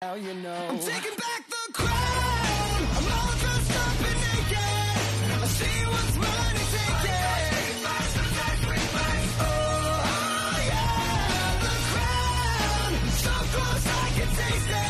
Now you know. I'm taking back the crown. I'm all dressed up and naked. I see what's mine and take it. Oh, yeah. The crown. So close I can taste it.